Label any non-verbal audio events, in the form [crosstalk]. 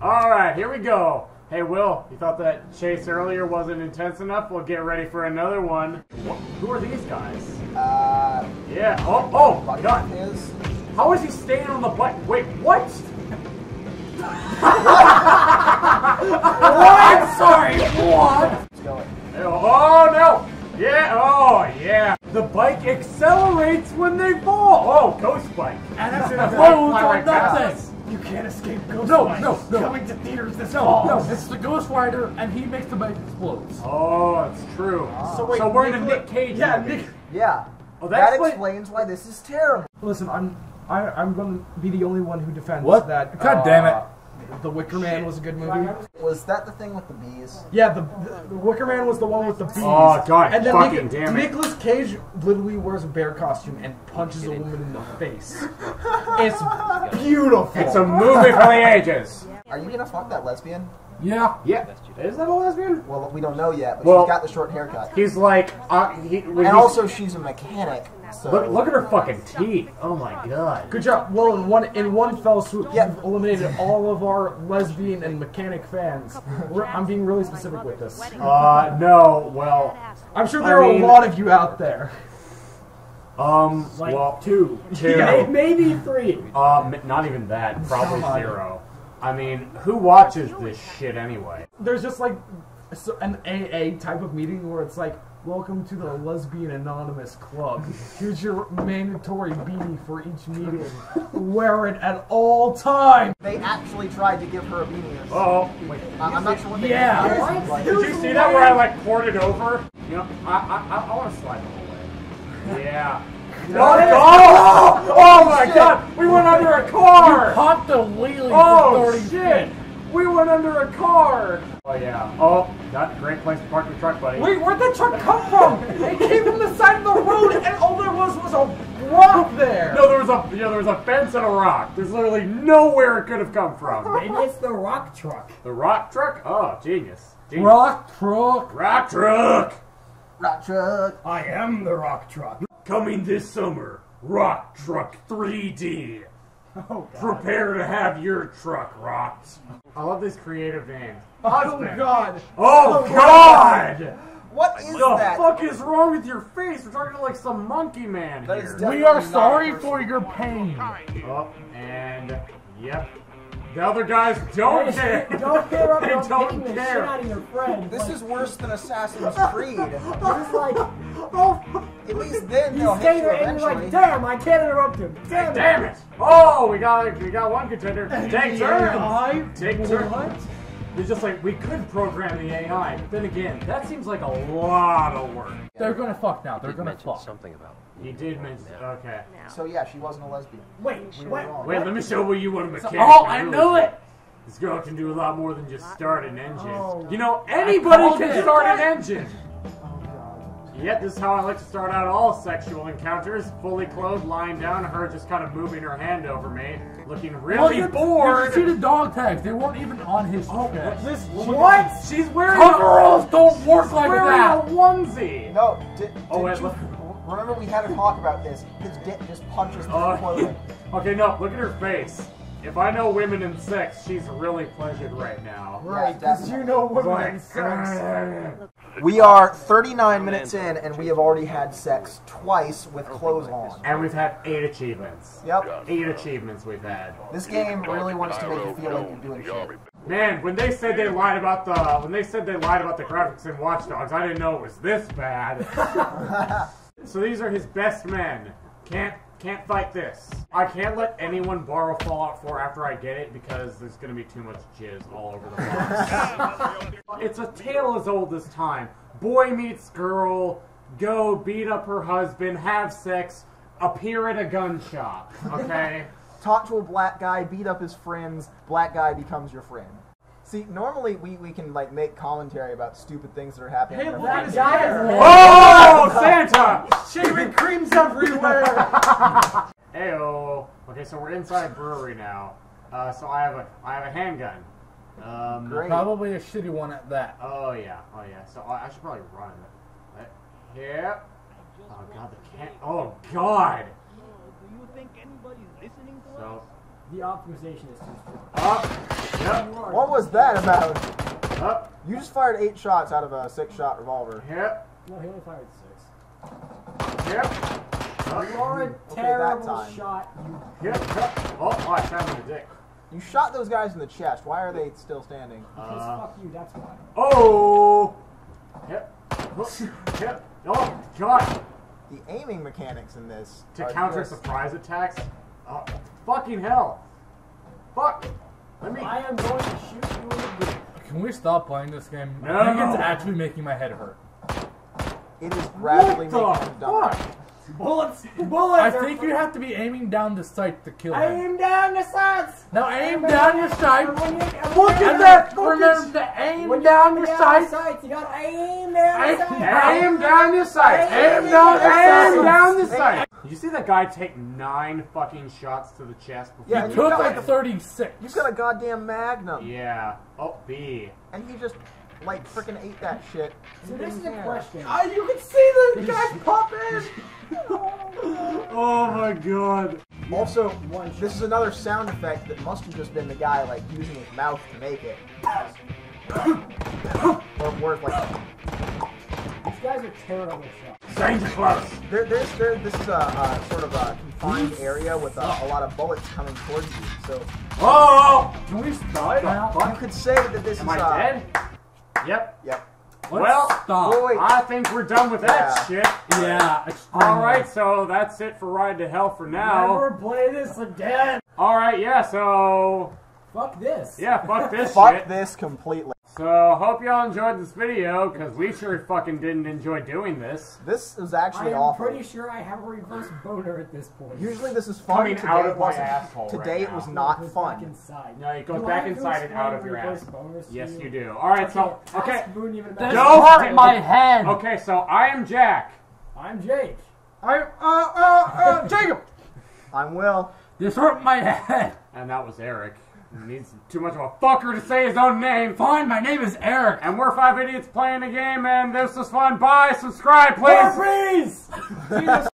All right, here we go. Hey, Will, you thought that chase earlier wasn't intense enough? We'll get ready for another one. Wh- Who are these guys? Uh, Yeah. Oh, oh my God. is How is he staying on the bike? Wait, what? [laughs] [laughs] what? Sorry, what? Bike accelerates when they fall. Oh, ghost bike. And ah, that's in Whoa, it's on nothing. You can't escape Ghost No, Rider. no, no. Coming to theaters this No, fall. no, it's the Ghost Rider, and he makes the bike explode. Oh, it's true. Ah. So wait, so we're in a Nick Cage Yeah, movie. Nick. Yeah. Oh, that that's explains why this is terrible. Listen, I'm I, I'm going to be the only one who defends What? that. God damn it. Uh, The Wicker Man was a good movie. Was that the thing with the bees? Yeah, the, the, the Wicker Man was the one with the bees. Oh, God, and then fucking Nic- damn it. Nicolas Cage literally wears a bear costume and punches a woman in the [laughs] face. It's beautiful. It's a movie for the ages. Are you gonna fuck that lesbian? Yeah. Yeah. Is that a lesbian? Well, we don't know yet, but Well- she's got the short haircut. He's like, uh, he, when And he's- also, she's a mechanic. So look, look at her fucking teeth. Oh my god. Good job. Well, in one in one fell swoop, Yeah. you've eliminated all of our lesbian and mechanic fans. We're, I'm being really specific with this. Uh, no. Well, I'm sure I there are mean- a lot of you out there. um, Like well, two. [laughs] two. Yeah, maybe three. Um, not even that. Probably zero. I mean, who watches this shit anyway? There's just like an AA type of meeting where it's like, "Welcome to the Lesbian Anonymous Club. Here's your mandatory beanie for each meeting. Wear it at all times." they actually tried to give her a beanie. Oh, wait. I- I'm not sure what they Yeah. did. What? Like, Did you see that where I like poured it over? You know, I I, I, I want to slide the whole way. [laughs] Yeah. Oh, oh, oh my shit. god! We went under a car! You Popped the wheelie Oh for 30 shit! feet. We went under a car! Oh yeah. Oh, that's a great place to park the truck, buddy. Wait, where'd the truck come from? It came from the side of the road, and all there was was a rock there. No, there was a you know, there was a fence and a rock. There's literally nowhere it could have come from. Maybe it's the rock truck. The rock truck? Oh, genius. genius. Rock truck. Rock truck! rock truck. I am the rock truck. Coming this summer, Rock Truck 3D. Oh, Prepare to have your truck rocked. I love this creative name. Oh Husband. God! Oh, oh God! What is The that? The fuck is wrong with your face? We're talking to like some monkey man That is here. We are sorry for your pain. Oh, and yep. The other guys [laughs] don't care. Don't care up [laughs] They don't kicking the shit care. out of your friend. This is worse than Assassin's [laughs] Creed. This is like, At least then you they'll stay hit you there and you're eventually. like, damn, I can't interrupt him. Damn, Damn it! Oh, we got we got one contender. Take turns. AI? Take turns. It's just like we could program the AI, but then again, that seems like a lot of work. They're gonna fuck now. They're gonna mention fuck. something about He did mention. Okay. So yeah, she wasn't a lesbian. Wait, We were what? wrong. Wait, let me show you what a mechanic. Oh, can I really knew do. it. This girl can do a lot more than just start an engine. Oh. You know, anybody called can it. start an engine. Yet this is how I like to start out all sexual encounters. Fully clothed, lying down, her just kind of moving her hand over me, looking really you, bored. You should see the dog tags. They weren't even on his oh, chest. This what? She's wearing Coveralls a, don't work like wearing that. a onesie. No, did, Oh, wait, you, look. remember we had a talk about this. His dick just punches through Oh. clothing. [laughs] okay, no, look at her face. If I know women and sex, she's really pleasured right now. Right, Because you know women Like, and sex. [laughs] We are 39 minutes in, and we have already had sex twice with clothes on. and we've had eight achievements. Yep. Eight achievements we've had. This game really wants to make you feel like you're doing shit. Man, when they said they lied about the when they said they lied about the graphics in Watch Dogs, I didn't know it was this bad. [laughs] so these are his best men. Can't can't fight this. I can't let anyone borrow Fallout 4 after I get it because there's gonna be too much jizz all over the box. [laughs] it's a tale as old as time. Boy meets girl, go beat up her husband, have sex, appear at a gun shop. Okay. [laughs] Talk to a black guy, beat up his friends, black guy becomes your friend. See, normally we, we can like make commentary about stupid things that are happening. Hey, in our that friends' is lives. fair. Oh, Santa! Shaving creams everywhere. [laughs] Heyo. Okay, so we're inside a brewery now. Uh, so I have a I have a handgun. Um, Great. Probably a shitty one at that. Oh yeah, oh yeah. So I I should probably run. Right here. Oh god, the can't. Oh god. So The optimization is too strong. up, yep, What was that about? up, You just fired eight shots out of a six-shot revolver. yep, No, he only fired six. yep, You are a that terrible shot. You yep, yep. Oh, I shot him in the dick. You shot those guys in the chest. Why are they still standing? because Uh, fuck you. That's why. oh. Yep. [laughs] Yep. Oh god. The aiming mechanics in this To are counter just- surprise attacks. Oh, fucking hell. Fuck. Let me. I am going to shoot you in the dick. Can we stop playing this game? No. I think it's actually making my head hurt. It is rapidly What the making them dumber. Fuck? Bullets. Bullets. I think you have to be aiming down the sight to kill him. Aim down the sights. Now aim down your sight. Look Look at that! Remember to aim down your sight. sights. You gotta aim down Aim the sights. Aim down your sights! Aim Aim down, down aim the down the sights. sights! You see that guy take nine fucking shots to the chest before? Yeah, He took like like 36. You've got a goddamn magnum, Yeah. Oh, B. and he just like freaking ate that shit. So this is a question. Ah, you can see the [laughs] guy pop in. [laughs] Oh my god. Also, One this is another sound effect that must have just been the guy like using his mouth to make it. or worth like These guys are terrible shots. Danger close. there, there's there, this is a, a sort of a confined area with a, a lot of bullets coming towards you. So Oh! Can we stop now? you could say that this Am is I uh, dead? Yep. Yep. Let's Well, stop. Wait. I think we're done with that shit. Yeah, extremely. Alright, so that's it for Ride to Hell for now. Never play this again. Alright, yeah, so. Fuck this. Yeah, fuck this [laughs] Fuck shit. this completely. So, hope y'all enjoyed this video, because we sure fucking didn't enjoy doing this. This is actually I am awful. pretty sure I have a reverse boner at this point. Usually this is fun. Coming today out it of my wasn't. asshole Today right it was not It goes fun. Back inside. No, it goes Do I back have to inside and out explain of your reverse ass. boners to Yes, you. you do. Alright, so, ask okay. Boone even about This that. Don't- hurt my head. Okay, so I am Jack. I'm Jake. I uh uh uh Jacob. [laughs] I'm Will. This hurt my head. And that was Eric. Needs too much of a fucker to say his own name. Fine, my name is Eric. And we're five idiots playing a game, and this was fun. Bye, subscribe, please. Please! [laughs] [laughs]